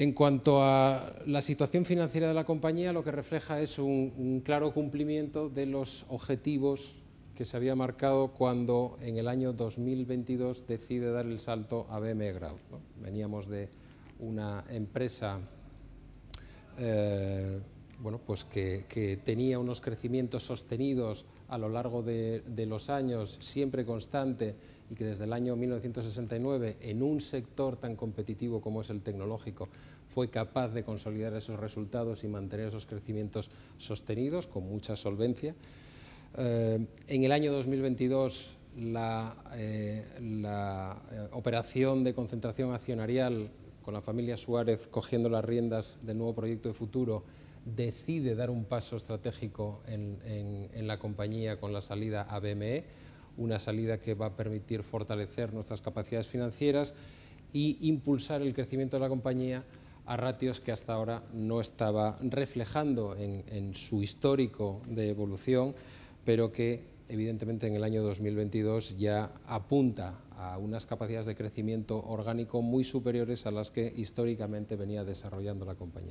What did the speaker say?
En cuanto a la situación financiera de la compañía, lo que refleja es un, claro cumplimiento de los objetivos que se había marcado cuando en el año 2022 decide dar el salto a BM Grau. Veníamos de una empresa eh, bueno, pues que, tenía unos crecimientos sostenidos a lo largo de, los años, siempre constante, y que desde el año 1969, en un sector tan competitivo como es el tecnológico, fue capaz de consolidar esos resultados y mantener esos crecimientos sostenidos con mucha solvencia. Eh, en el año 2022, la, eh, eh, operación de concentración accionarial con la familia Suárez cogiendo las riendas del nuevo proyecto de futuro decide dar un paso estratégico en, la compañía con la salida a BME, una salida que va a permitir fortalecer nuestras capacidades financieras e impulsar el crecimiento de la compañía a ratios que hasta ahora no estaba reflejando en, su histórico de evolución, pero que evidentemente en el año 2022 ya apunta a unas capacidades de crecimiento orgánico muy superiores a las que históricamente venía desarrollando la compañía.